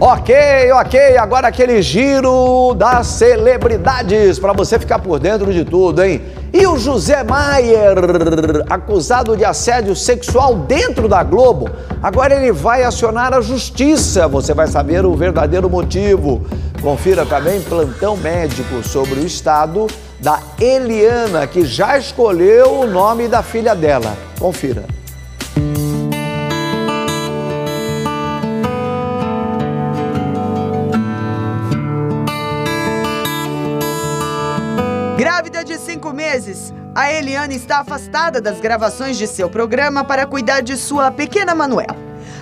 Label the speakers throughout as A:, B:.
A: Ok, ok, agora aquele giro das celebridades para você ficar por dentro de tudo, hein? E o José Maier, acusado de assédio sexual dentro da Globo, agora ele vai acionar a justiça. Você vai saber o verdadeiro motivo. Confira também plantão médico sobre o estado da Eliana, que já escolheu o nome da filha dela. Confira.
B: Meses, a Eliana está afastada das gravações de seu programa para cuidar de sua pequena Manuela.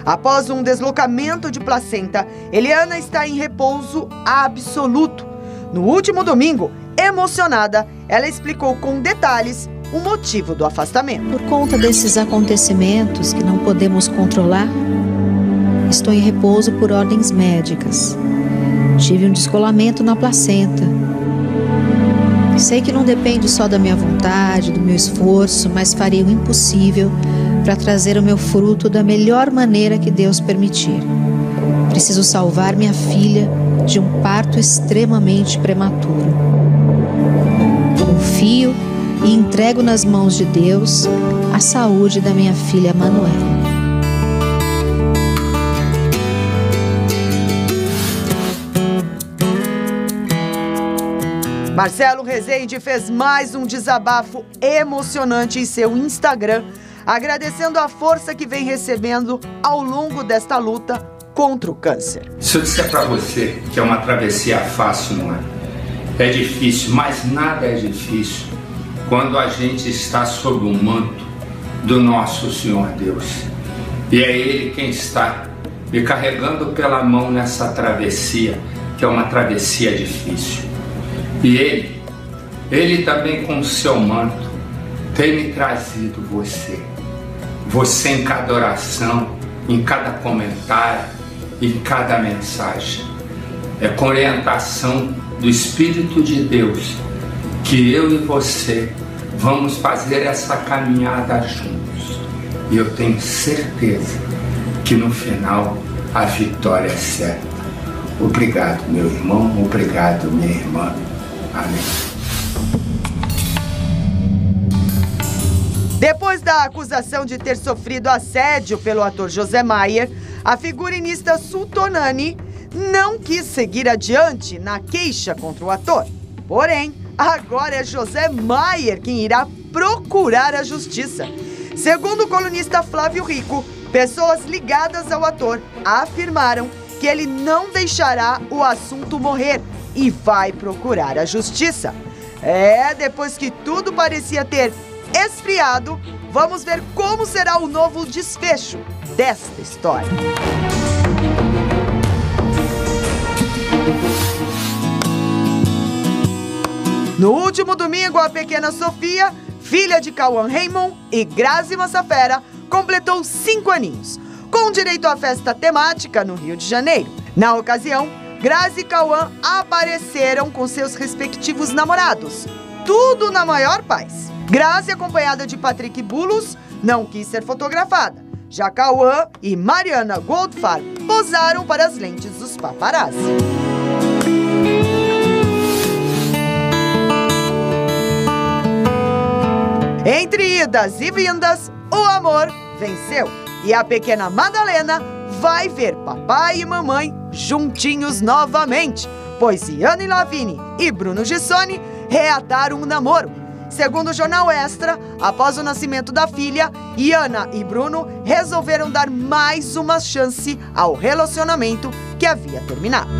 B: Após um deslocamento de placenta, Eliana está em repouso absoluto. No último domingo, emocionada, ela explicou com detalhes o motivo do afastamento.
C: Por conta desses acontecimentos que não podemos controlar, estou em repouso por ordens médicas. Tive um descolamento na placenta Sei que não depende só da minha vontade, do meu esforço, mas farei o impossível para trazer o meu fruto da melhor maneira que Deus permitir. Preciso salvar minha filha de um parto extremamente prematuro. Confio e entrego nas mãos de Deus a saúde da minha filha Manuela.
B: Marcelo Rezende fez mais um desabafo emocionante em seu Instagram, agradecendo a força que vem recebendo ao longo desta luta contra o câncer.
D: Se eu disser para você que é uma travessia fácil, não é? É difícil, mas nada é difícil quando a gente está sob o manto do nosso Senhor Deus. E é Ele quem está me carregando pela mão nessa travessia, que é uma travessia difícil. E Ele, Ele também com o seu manto, tem me trazido você. Você em cada oração, em cada comentário, em cada mensagem. É com orientação do Espírito de Deus que eu e você vamos fazer essa caminhada juntos. E eu tenho certeza que no final a vitória é certa. Obrigado, meu irmão, obrigado, minha irmã. Amém.
B: Depois da acusação de ter sofrido assédio pelo ator José Maier, a figurinista Sultonani não quis seguir adiante na queixa contra o ator. Porém, agora é José Maier quem irá procurar a justiça. Segundo o colunista Flávio Rico, pessoas ligadas ao ator afirmaram que ele não deixará o assunto morrer e vai procurar a justiça. É, depois que tudo parecia ter esfriado, vamos ver como será o novo desfecho desta história. No último domingo, a pequena Sofia, filha de Cauã Raymond e Grazi Massafera, completou cinco aninhos, com direito à festa temática no Rio de Janeiro. Na ocasião, Grazi e Cauã apareceram com seus respectivos namorados. Tudo na maior paz. Grazi, acompanhada de Patrick Bulos, não quis ser fotografada. Já Cauã e Mariana Goldfarb posaram para as lentes dos paparazzi. Entre idas e vindas, o amor venceu. E a pequena Madalena vai ver papai e mamãe juntinhos novamente, pois Iane Lavini e Bruno Gissoni reataram um namoro. Segundo o jornal Extra, após o nascimento da filha, Iana e Bruno resolveram dar mais uma chance ao relacionamento que havia terminado.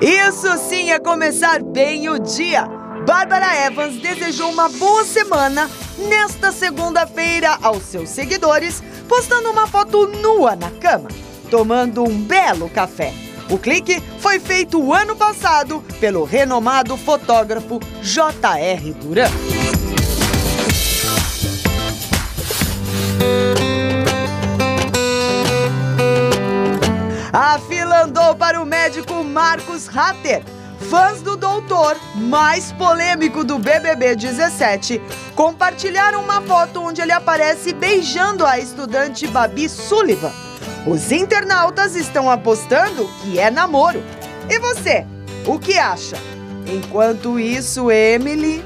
B: Isso sim é começar bem o dia. Bárbara Evans desejou uma boa semana nesta segunda-feira aos seus seguidores, postando uma foto nua na cama, tomando um belo café. O clique foi feito o ano passado pelo renomado fotógrafo J.R. Duran. A fila andou para o médico Marcos Hatter, Fãs do doutor, mais polêmico do BBB 17, compartilharam uma foto onde ele aparece beijando a estudante Babi Sullivan. Os internautas estão apostando que é namoro. E você, o que acha? Enquanto isso, Emily